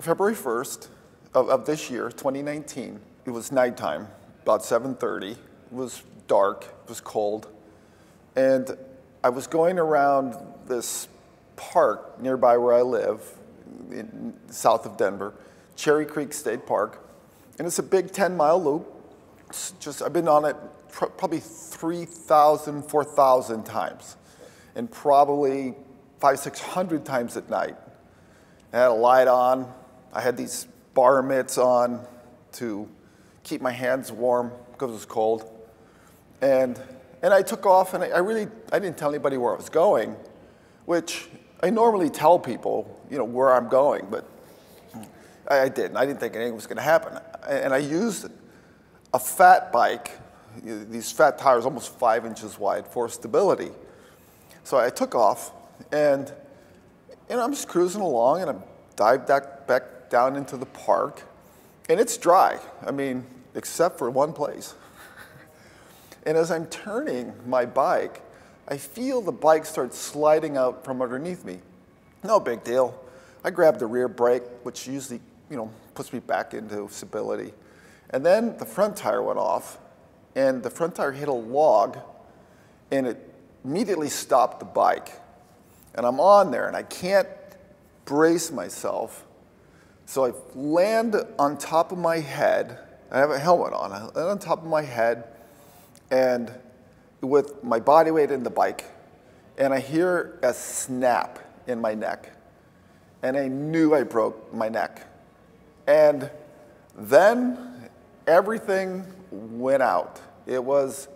February 1st of, of this year, 2019, it was nighttime, about 7.30. It was dark, it was cold. And I was going around this park nearby where I live, in, south of Denver, Cherry Creek State Park. And it's a big 10 mile loop. It's just, I've been on it pr- probably 3,000, 4,000 times, and probably five, 600 times at night. I had a light on. I had these bar mitts on to keep my hands warm because it was cold. And, and I took off, and I, I really I didn't tell anybody where I was going, which I normally tell people, you know, where I'm going, but I, I didn't. I didn't think anything was going to happen. And I used a fat bike, these fat tires, almost five inches wide, for stability. So I took off, and know, I'm just cruising along, and I dived back, back down into the park, and it's dry. I mean, except for one place. and as I'm turning my bike, I feel the bike start sliding out from underneath me. No big deal. I grab the rear brake, which usually, you know, puts me back into stability. And then the front tire went off, and the front tire hit a log, and it immediately stopped the bike. And I'm on there, and I can't brace myself. So I land on top of my head. I have a helmet on. I land on top of my head, and with my body weight in the bike, and I hear a snap in my neck. And I knew I broke my neck. And then everything went out. It was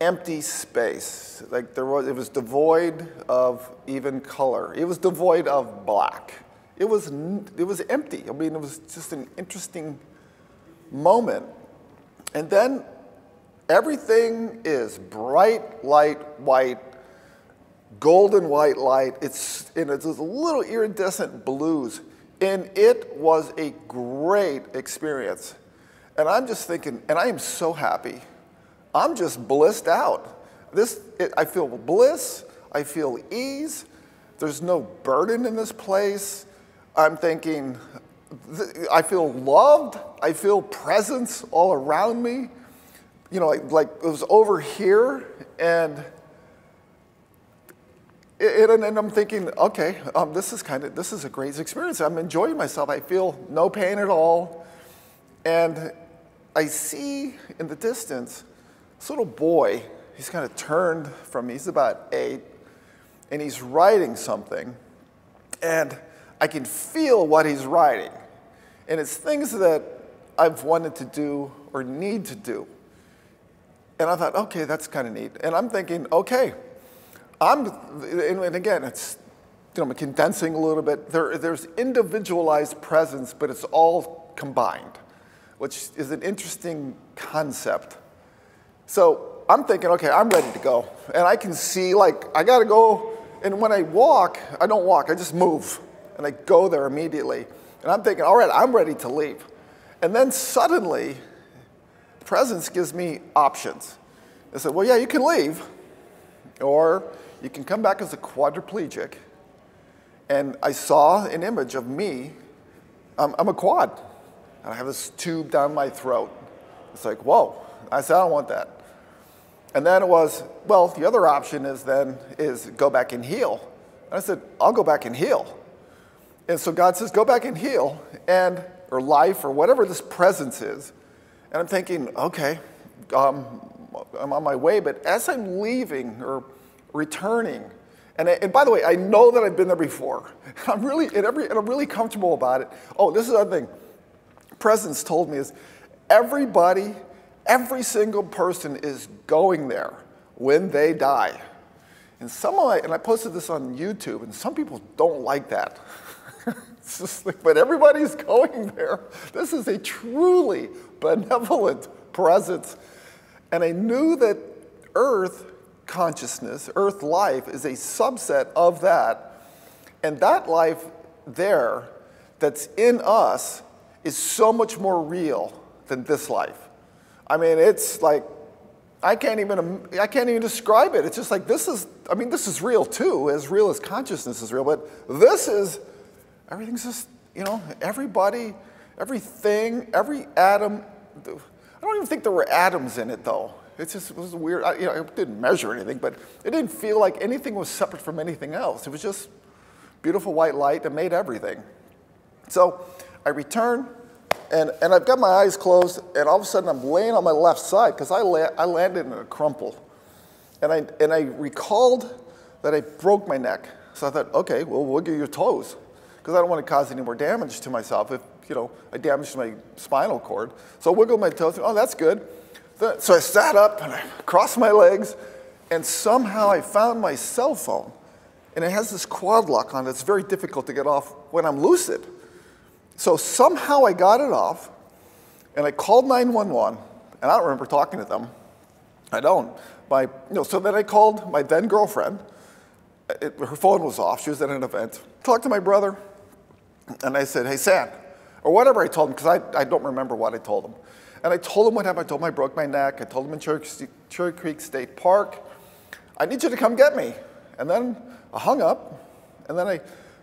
empty space. Like there was, it was devoid of even color. It was devoid of black. It was, it was empty. I mean, it was just an interesting moment. And then everything is bright light white, golden white light. It's, and it's a little iridescent blues. And it was a great experience. And I'm just thinking, and I am so happy. I'm just blissed out. This, it, I feel bliss, I feel ease. There's no burden in this place. I'm thinking, I feel loved. I feel presence all around me. You know, like, like it was over here, and it, and, and I'm thinking, okay, um, this is kind of this is a great experience. I'm enjoying myself. I feel no pain at all, and I see in the distance this little boy. He's kind of turned from me. He's about eight, and he's writing something, and I can feel what he's writing, and it's things that I've wanted to do or need to do. And I thought, okay, that's kind of neat. And I'm thinking, okay, I'm, and again, it's, you know, I'm condensing a little bit. There, there's individualized presence, but it's all combined, which is an interesting concept. So I'm thinking, okay, I'm ready to go. And I can see, like, I got to go. And when I walk, I don't walk, I just move. And I go there immediately. And I'm thinking, all right, I'm ready to leave. And then suddenly, presence gives me options. I said, well, yeah, you can leave, or you can come back as a quadriplegic. And I saw an image of me. I'm, I'm a quad. And I have this tube down my throat. It's like, whoa. I said, I don't want that. And then it was, well, the other option is then is go back and heal. And I said, I'll go back and heal. And so God says, go back and heal, and or life, or whatever this presence is. And I'm thinking, okay, um, I'm on my way. But as I'm leaving or returning, and, I, and by the way, I know that I've been there before. I'm really, and, every, and I'm really comfortable about it. Oh, this is the other thing. Presence told me is everybody, every single person is going there when they die. And some of my, and I posted this on YouTube, and some people don't like that. but everybody's going there. This is a truly benevolent presence. And I knew that Earth consciousness, Earth life, is a subset of that. And that life there that's in us is so much more real than this life. I mean, it's like, I can't even, I can't even describe it. It's just like, this is, I mean, this is real too, as real as consciousness is real, but this is, everything's just you know, everybody, everything, every atom. I don't even think there were atoms in it though. It just was weird. I, you know, I didn't measure anything, but it didn't feel like anything was separate from anything else. It was just beautiful white light that made everything. So I return, and, and I've got my eyes closed, and all of a sudden I'm laying on my left side because I, la- I landed in a crumple. And I, and I recalled that I broke my neck. So I thought, okay, well, we'll wiggle your toes because I don't want to cause any more damage to myself if, you know, I damaged my spinal cord. So I wiggled my toes. Oh, that's good. So I sat up and I crossed my legs, and somehow I found my cell phone. And it has this quad lock on it. It's very difficult to get off when I'm lucid. So somehow I got it off, and I called 911, and I don't remember talking to them. I don't. My, you know, so then I called my then girlfriend. It, her phone was off. She was at an event. Talked to my brother, and I said, "Hey, Sam," or whatever I told him, because I, I don't remember what I told him. And I told him what happened. I told him I broke my neck. I told him in Cherry, Cherry Creek State Park, I need you to come get me. And then I hung up, and then I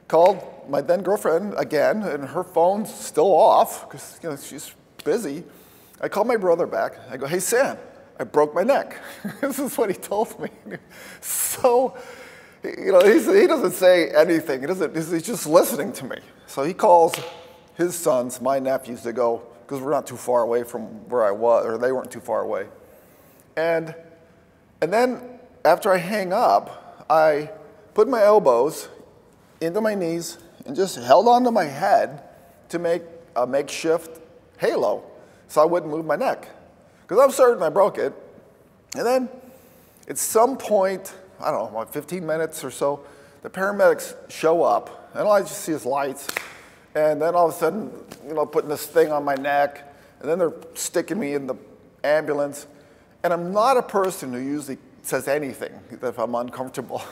called my then girlfriend again, and her phone's still off because you know, she's busy. I called my brother back. I go, hey, Sam, I broke my neck. this is what he told me. so, you know, he doesn't say anything. He doesn't, he's just listening to me. So he calls his sons, my nephews, to go, because we're not too far away from where I was, or they weren't too far away. And, and then after I hang up, I put my elbows into my knees and just held onto my head to make a makeshift halo so I wouldn't move my neck. Because I'm certain I broke it. And then at some point, I don't know, like 15 minutes or so, the paramedics show up, and all I just see is lights. And then all of a sudden, you know, putting this thing on my neck, and then they're sticking me in the ambulance. And I'm not a person who usually says anything if I'm uncomfortable.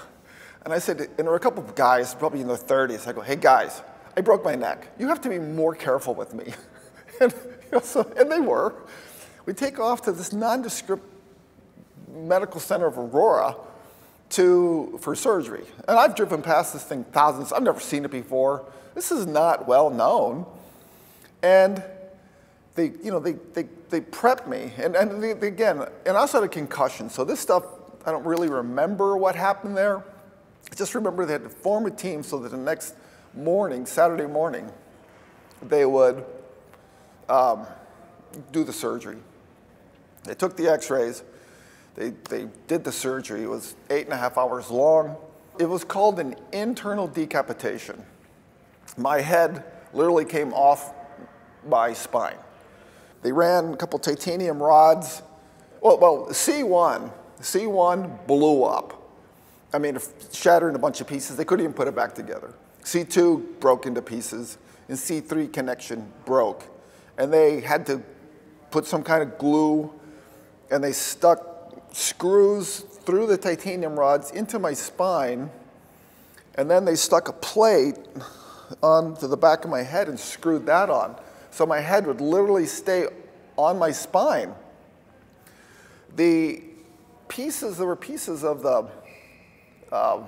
And I said, and there were a couple of guys, probably in their 30s. I go, hey guys, I broke my neck. You have to be more careful with me. and, you know, so, and they were. We take off to this nondescript medical center of Aurora to, for surgery. And I've driven past this thing thousands. I've never seen it before. This is not well known. And they, you know, they, they, they prepped me. And, and they, they, again, and I also had a concussion. So this stuff, I don't really remember what happened there. I just remember they had to form a team so that the next morning, Saturday morning, they would um, do the surgery. They took the x-rays, they, they did the surgery. It was eight and a half hours long. It was called an internal decapitation my head literally came off my spine. They ran a couple titanium rods. Well, well, C1, C1 blew up. I mean, it shattered in a bunch of pieces. They couldn't even put it back together. C2 broke into pieces, and C3 connection broke. And they had to put some kind of glue, and they stuck screws through the titanium rods into my spine, and then they stuck a plate onto the back of my head and screwed that on. So my head would literally stay on my spine. The pieces, there were pieces of the, uh,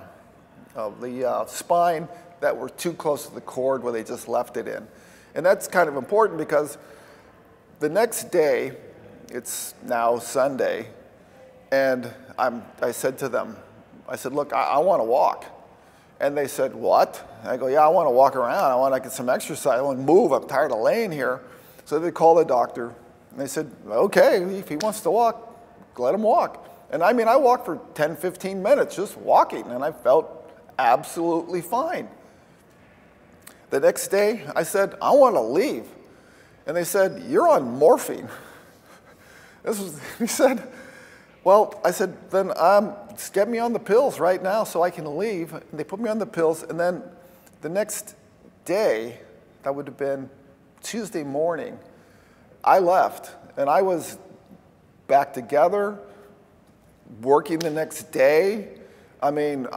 of the uh, spine that were too close to the cord where they just left it in. And that's kind of important because the next day, it's now Sunday, and I'm, I said to them, I said, look, I, I want to walk. And they said, What? I go, Yeah, I want to walk around. I want to get some exercise. I want to move. I'm tired of laying here. So they called the doctor. And they said, Okay, if he wants to walk, let him walk. And I mean, I walked for 10, 15 minutes just walking, and I felt absolutely fine. The next day, I said, I want to leave. And they said, You're on morphine. This was, he said, Well, I said, Then um, get me on the pills right now so I can leave. And they put me on the pills, and then the next day, that would have been Tuesday morning, I left, and I was back together, working the next day. I mean,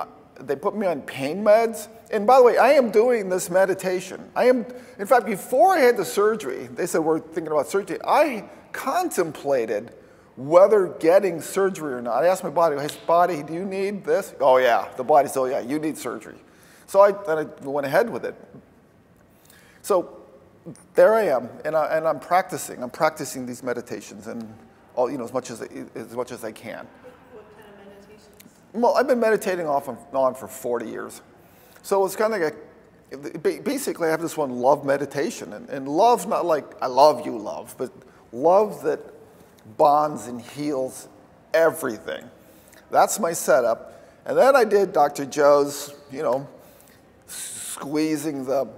they put me on pain meds. And by the way, I am doing this meditation. I am, in fact, before I had the surgery, they said we're thinking about surgery. I contemplated whether getting surgery or not. I asked my body, hey, body, do you need this? Oh, yeah. The body said, oh, yeah, you need surgery. So I, then I went ahead with it. So there I am, and, I, and I'm practicing. I'm practicing these meditations, and all, you know, as much as, as much as I can. What kind of meditations? Well, I've been meditating off and on for 40 years. So it's kind of like a, basically, I have this one love meditation. And, and love's not like I love you, love, but love that bonds and heals everything. That's my setup. And then I did Dr. Joe's, you know, squeezing the,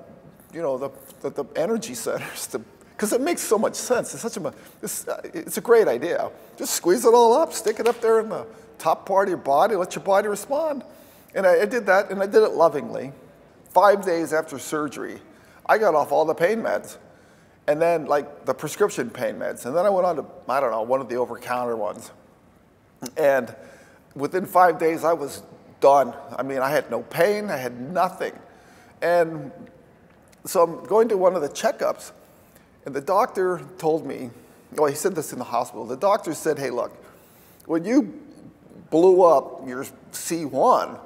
you know, the, the, the energy centers to because it makes so much sense. It's such a, it's, it's, a great idea. Just squeeze it all up, stick it up there in the top part of your body, let your body respond. And I, I did that, and I did it lovingly. Five days after surgery, I got off all the pain meds, and then like the prescription pain meds, and then I went on to I don't know one of the over-counter ones, and within five days I was done. I mean, I had no pain, I had nothing, and so I'm going to one of the checkups. And the doctor told me, well, he said this in the hospital. The doctor said, hey, look, when you blew up your C1,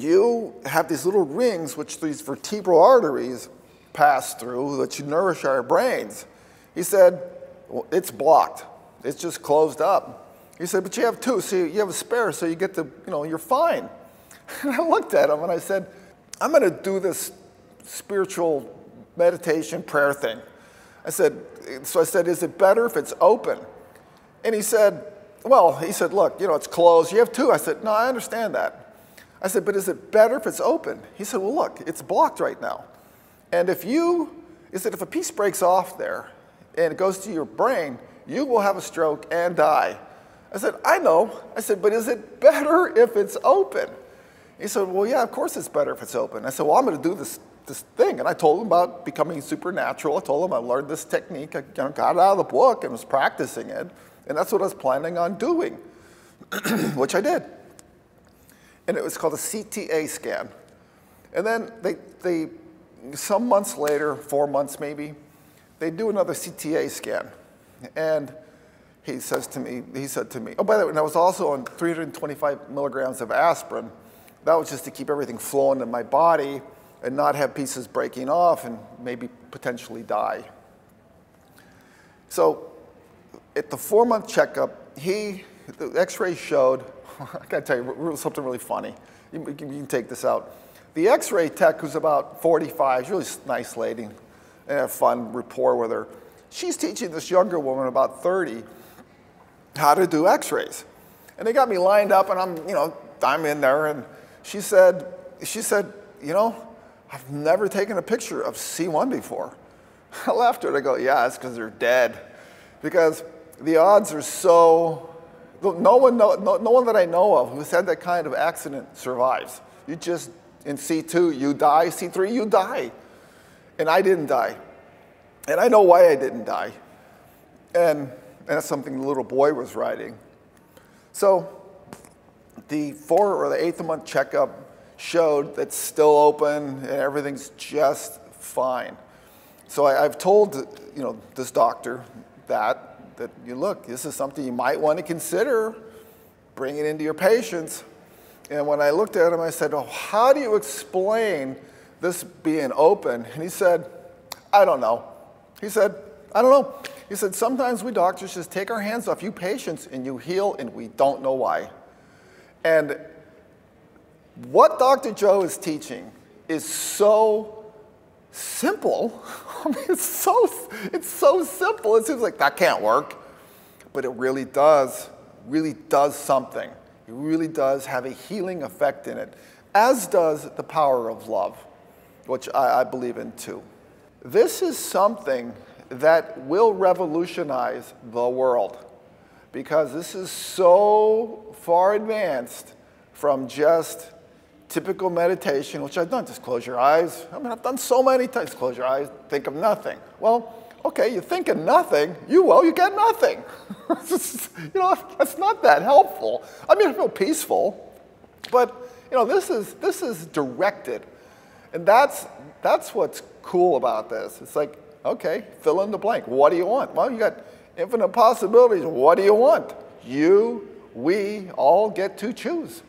you have these little rings which these vertebral arteries pass through that you nourish our brains. He said, well, it's blocked. It's just closed up. He said, but you have two, so you have a spare, so you get to, you know, you're fine. And I looked at him and I said, I'm going to do this spiritual meditation prayer thing. I said, so I said, is it better if it's open? And he said, well, he said, look, you know, it's closed. You have two. I said, no, I understand that. I said, but is it better if it's open? He said, well, look, it's blocked right now. And if you, he said, if a piece breaks off there and it goes to your brain, you will have a stroke and die. I said, I know. I said, but is it better if it's open? He said, well, yeah, of course it's better if it's open. I said, well, I'm going to do this this thing. And I told him about becoming supernatural. I told him I learned this technique. I got it out of the book and was practicing it. And that's what I was planning on doing, which I did. And it was called a CTA scan. And then they, they, some months later, four months maybe, they do another CTA scan. And he says to me, he said to me, oh, by the way, and I was also on 325 milligrams of aspirin. That was just to keep everything flowing in my body and not have pieces breaking off and maybe potentially die. So at the four month checkup, he, the x ray showed, I gotta tell you something really funny. You, you can take this out. The x ray tech, who's about 45, she's really nice lady, and have fun rapport with her. She's teaching this younger woman, about 30, how to do x rays. And they got me lined up, and I'm, you know, I'm in there, and she said, she said, you know, I've never taken a picture of C1 before. I laughed at it. I go, yeah, it's because they're dead. Because the odds are so, no one, no, no one that I know of who's had that kind of accident survives. You just, in C2, you die. C3, you die. And I didn't die. And I know why I didn't die. And, and that's something the little boy was writing. So the four or the eighth month checkup showed that's still open and everything's just fine. So I, have told you know this doctor that that you look, this is something you might want to consider bringing into your patients. And when I looked at him, I said, "Oh, how do you explain this being open?" And he said, "I don't know." He said, "I don't know." He said, "Sometimes we doctors just take our hands off you patients and you heal, and we don't know why." And what Dr. Joe is teaching is so simple. I mean, it's so, it's so simple. It seems like that can't work, but it really does, really does something. It really does have a healing effect in it, as does the power of love, which I, I believe in too. This is something that will revolutionize the world because this is so far advanced from just typical meditation, which I've done, just close your eyes. I mean, I've done so many times. Close your eyes, think of nothing. Well, okay, you think of nothing, you will, you get nothing. you know, that's not that helpful. I mean, I feel peaceful, but you know, this is this is directed, and that's that's what's cool about this. It's like, okay, fill in the blank. What do you want? Well, you got infinite possibilities. What do you want? You, we all get to choose.